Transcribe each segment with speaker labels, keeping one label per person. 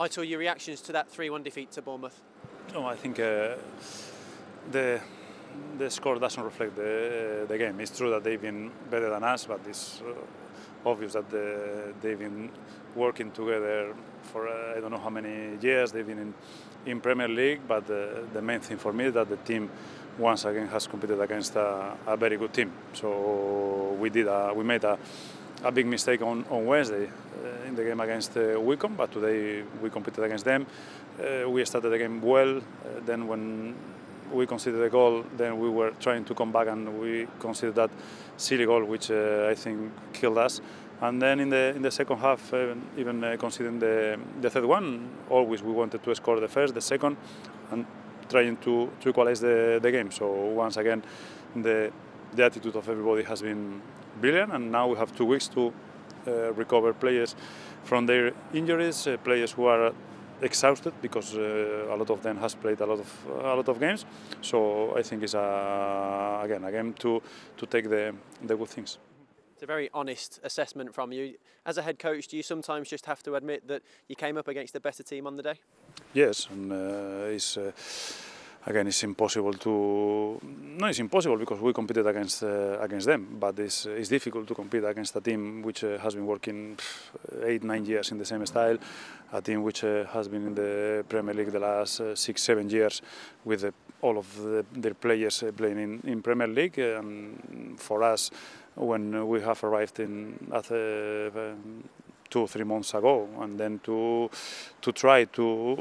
Speaker 1: Aitor, your reactions to that 3-1 defeat to Bournemouth?
Speaker 2: No, I think uh, the the score doesn't reflect the the game. It's true that they've been better than us, but it's uh, obvious that the, they've been working together for uh, I don't know how many years. They've been in, in Premier League, but the, the main thing for me is that the team once again has competed against a, a very good team. So we did a, we made a, a big mistake on, on Wednesday uh, in the game against uh, Wycombe, but today we competed against them. Uh, we started the game well. Uh, then when we conceded a goal, then we were trying to come back and we conceded that silly goal, which uh, I think killed us. And then in the in the second half, uh, even considering the the third one, always we wanted to score the first, the second, and trying to, to equalize the, the game. So once again, the the attitude of everybody has been brilliant, and now we have two weeks to uh, recover players from their injuries, uh, players who are exhausted because uh, a lot of them has played a lot of a lot of games. So I think it's a, again a game to to take the the good things.
Speaker 1: It's a very honest assessment from you. As a head coach, do you sometimes just have to admit that you came up against a better team on the day?
Speaker 2: Yes, and uh, it's. Uh, again, it's impossible to. No, it's impossible because we competed against uh, against them. But it's, it's difficult to compete against a team which uh, has been working eight, nine years in the same style, a team which uh, has been in the Premier League the last uh, six, seven years, with the, all of the, their players uh, playing in, in Premier League. And for us, when we have arrived in at, uh, two, three months ago, and then to to try to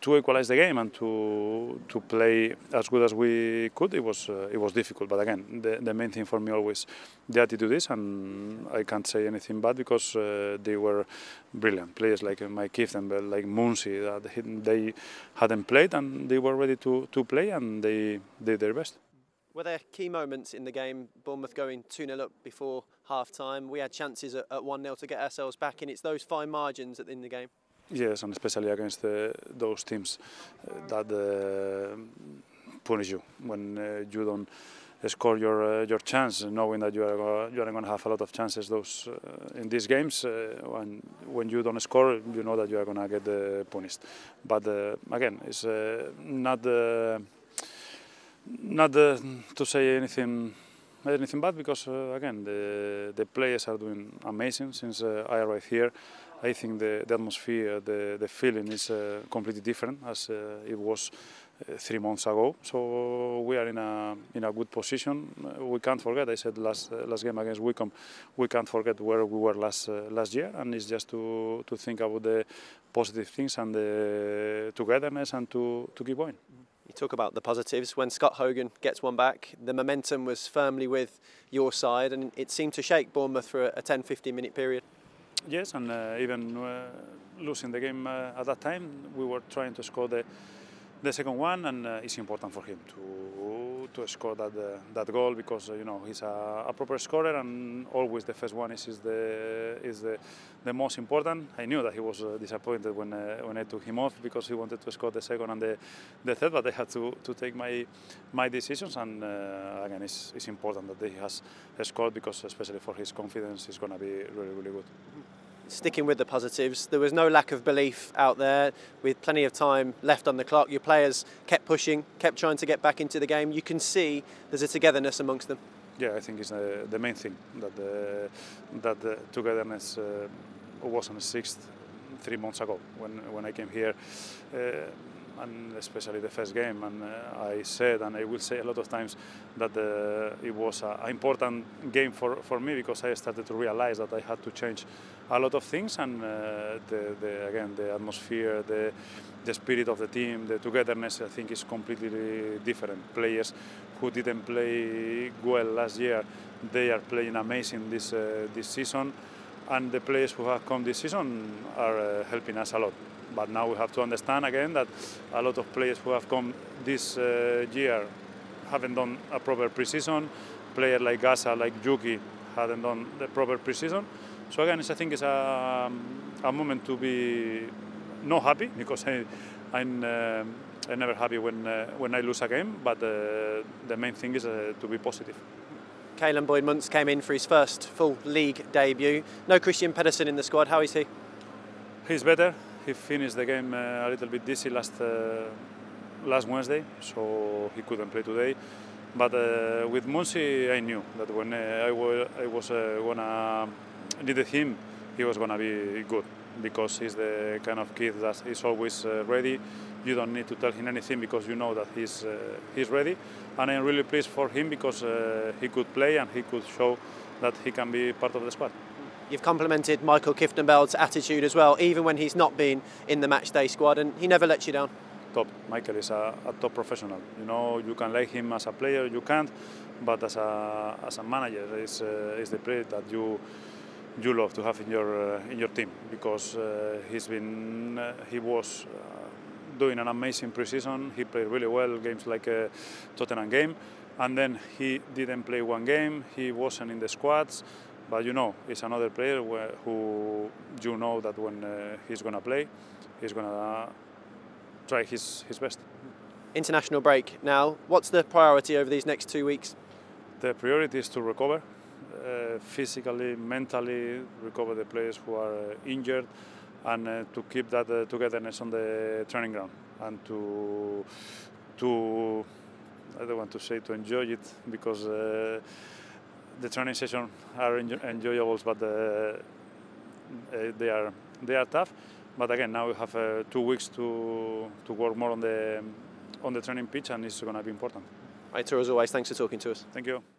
Speaker 2: to equalize the game and to to play as good as we could, it was uh, it was difficult. But again, the, the main thing for me always the attitude is, and I can't say anything bad because uh, they were brilliant players like uh, Mike Kieftenbeld, like Muncy, that they hadn't played and they were ready to to play and they did their best.
Speaker 1: Were there key moments in the game? Bournemouth going 2 0 up before half time. We had chances at 1 0 to get ourselves back in. It's those fine margins at in the game.
Speaker 2: Yes, and especially against uh, those teams uh, that uh, punish you when uh, you don't score your uh, your chance, knowing that you are you are going to have a lot of chances. Those uh, in these games, when when you don't score, you know that you are going to get punished. But again, it's not not to say anything anything bad because again the the players are doing amazing since I arrived here. I think the, the atmosphere, the, the feeling is uh, completely different as uh, it was uh, three months ago. So we are in a in a good position. Uh, we can't forget. I said last uh, last game against Wycombe, we can't forget where we were last uh, last year, and it's just to to think about the positive things and the togetherness and to to keep going.
Speaker 1: You talk about the positives. When Scott Hogan gets one back, the momentum was firmly with your side, and it seemed to shake Bournemouth for a 10-15 minute period.
Speaker 2: Yes, and uh, even uh, losing the game uh, at that time, we were trying to score the the second one, and uh, it's important for him to to score that uh, that goal because uh, you know he's a, a, proper scorer, and always the first one is, is the is the, the most important. I knew that he was disappointed when when I took him off because he wanted to score the second and the, the third, but I had to, to take my my decisions, and again, it's, it's important that he has scored because especially for his confidence, it's going to be really really good
Speaker 1: sticking with the positives. There was no lack of belief out there with plenty of time left on the clock. Your players kept pushing, kept trying to get back into the game. You can see there's a togetherness amongst them.
Speaker 2: Yeah, I think it's uh, the main thing that the, that the togetherness uh, was on the sixth three months ago when when I came here. Uh, and especially the first game. And uh, I said, and I will say a lot of times, that uh, it was an important game for, for me because I started to realize that I had to change a lot of things. And uh, the, the, again, the atmosphere, the, the spirit of the team, the togetherness, I think is completely different. Players who didn't play well last year, they are playing amazing this, uh, this season. And the players who have come this season are uh, helping us a lot. But now we have to understand again that a lot of players who have come this uh, year haven't done a proper preseason. Players like Gaza, like Juki, haven't done the proper preseason. So again, I think it's a, a moment to be not happy because I, I'm, uh, I'm never happy when uh, when I lose a game. But uh, the main thing is uh, to be positive.
Speaker 1: Caolan Boyd-Munce came in for his first full league debut. No Kristian Pedersen in the squad. How is he?
Speaker 2: He's better he finished the game uh, a little bit dizzy last uh, last Wednesday, so he couldn't play today. But uh, with Munsi, I knew that when uh, I, I was uh, gonna needed him, he was gonna be good because he's the kind of kid that is always uh, ready. You don't need to tell him anything because you know that he's he's ready. And I'm really pleased for him because he could play and he could show that he can be part of the squad.
Speaker 1: You've complimented Maikel Kieftenbeld's attitude as well, even when he's not been in the matchday squad, and he never lets you down.
Speaker 2: Top. Maikel is a, a top professional. You know, you can like him as a player, you can't, but as a as a manager, is uh, is the player that you you love to have in your uh, in your team because uh, he's been uh, he was uh, doing an amazing preseason. He played really well games like a Tottenham game, and then he didn't play one game. He wasn't in the squads. But you know, he's another player who you know that when uh, he's going to play, he's going to try his, his best.
Speaker 1: International break now. What's the priority over these next two weeks?
Speaker 2: The priority is to recover uh, physically, mentally, recover the players who are uh, injured, and uh, to keep that uh, togetherness on the training ground and to to I don't want to say to enjoy it because uh, the training sessions are enjoyable, but uh, uh, they are they are tough. But again, now we have uh, two weeks to to work more on the on the training pitch, and it's going to be important.
Speaker 1: Aitor, as always, thanks for talking to us.
Speaker 2: Thank you.